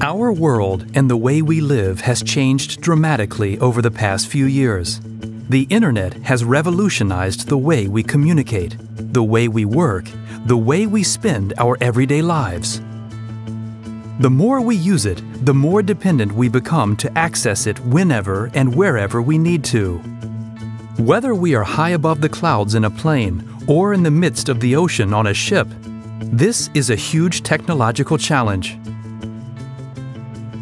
Our world and the way we live has changed dramatically over the past few years. The internet has revolutionized the way we communicate, the way we work, the way we spend our everyday lives. The more we use it, the more dependent we become to access it whenever and wherever we need to. Whether we are high above the clouds in a plane or in the midst of the ocean on a ship, this is a huge technological challenge.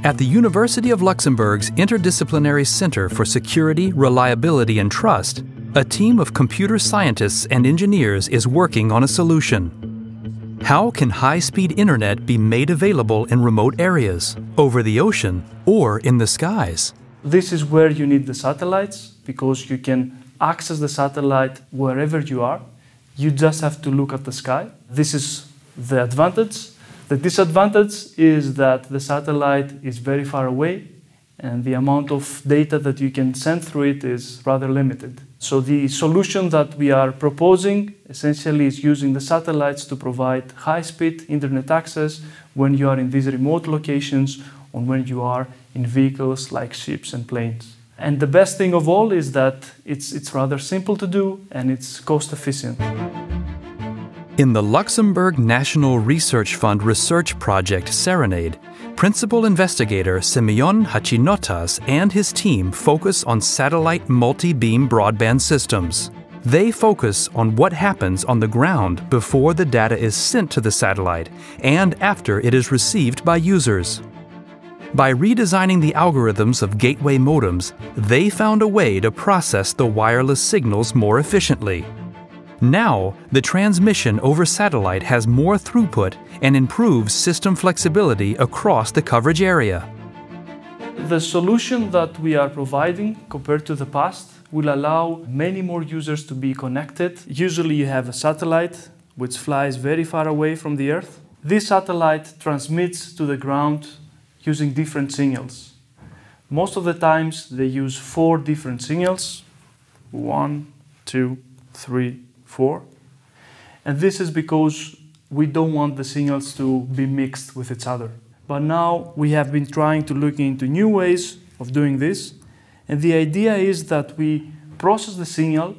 At the University of Luxembourg's Interdisciplinary Center for Security, Reliability and Trust, a team of computer scientists and engineers is working on a solution. How can high-speed internet be made available in remote areas, over the ocean, or in the skies? This is where you need the satellites because you can access the satellite wherever you are. You just have to look at the sky. This is the advantage the disadvantage is that the satellite is very far away and the amount of data that you can send through it is rather limited. So the solution that we are proposing essentially is using the satellites to provide high-speed internet access when you are in these remote locations or when you are in vehicles like ships and planes. And the best thing of all is that it's, it's rather simple to do and it's cost efficient. In the Luxembourg National Research Fund research project Serenade, principal investigator Symeon Chatzinotas and his team focus on satellite multi-beam broadband systems. They focus on what happens on the ground before the data is sent to the satellite and after it is received by users. By redesigning the algorithms of gateway modems, they found a way to process the wireless signals more efficiently. Now, the transmission over satellite has more throughput and improves system flexibility across the coverage area. The solution that we are providing compared to the past will allow many more users to be connected. Usually you have a satellite which flies very far away from the Earth. This satellite transmits to the ground using different signals. Most of the times they use four different signals. One, two, three, 4. And this is because we don't want the signals to be mixed with each other. But now we have been trying to look into new ways of doing this. And the idea is that we process the signal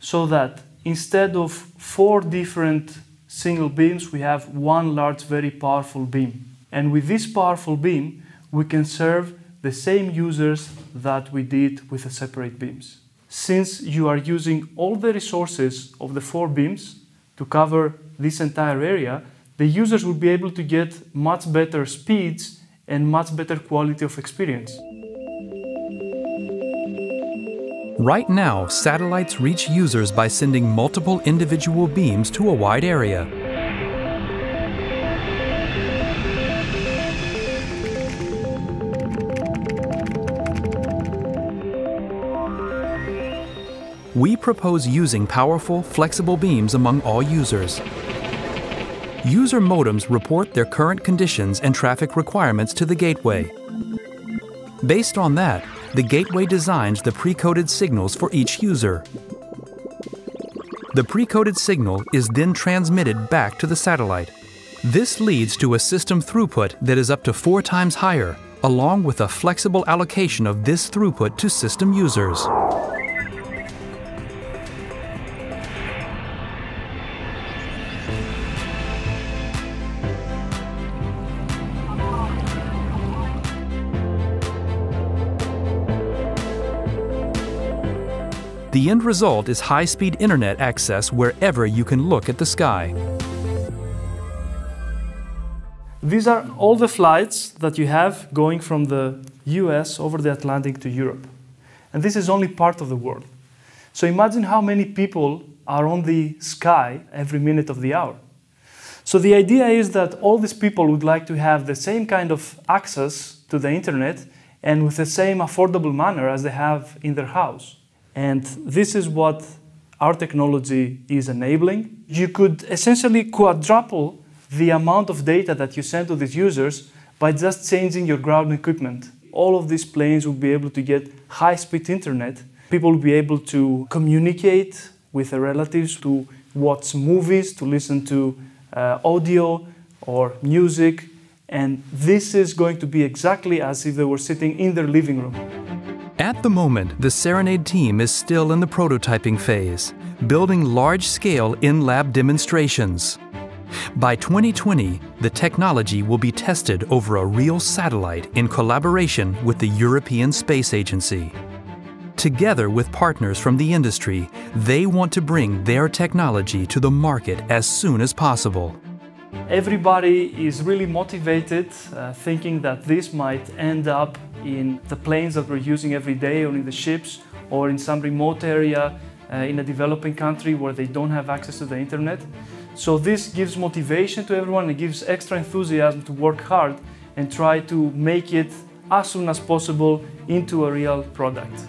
so that instead of four different single beams, we have one large, very powerful beam. And with this powerful beam, we can serve the same users that we did with the separate beams since you are using all the resources of the four beams to cover this entire area, the users will be able to get much better speeds and much better quality of experience. Right now, satellites reach users by sending multiple individual beams to a wide area. We propose using powerful, flexible beams among all users. User modems report their current conditions and traffic requirements to the gateway. Based on that, the gateway designs the pre-coded signals for each user. The pre-coded signal is then transmitted back to the satellite. This leads to a system throughput that is up to four times higher, along with a flexible allocation of this throughput to system users. The end result is high-speed internet access wherever you can look at the sky. These are all the flights that you have going from the US over the Atlantic to Europe. And this is only part of the world. So imagine how many people are on the sky every minute of the hour. So the idea is that all these people would like to have the same kind of access to the internet and with the same affordable manner as they have in their house. And this is what our technology is enabling. You could essentially quadruple the amount of data that you send to these users by just changing your ground equipment. All of these planes will be able to get high-speed internet. People will be able to communicate with their relatives, to watch movies, to listen to uh, audio or music, And this is going to be exactly as if they were sitting in their living room. At the moment, the Serenade team is still in the prototyping phase, building large scale in lab demonstrations. By 2020, the technology will be tested over a real satellite in collaboration with the European Space Agency. Together with partners from the industry, they want to bring their technology to the market as soon as possible. Everybody is really motivated, uh, thinking that this might end up in the planes that we're using every day, or in the ships, or in some remote area uh, in a developing country where they don't have access to the internet. So this gives motivation to everyone, it gives extra enthusiasm to work hard and try to make it as soon as possible into a real product.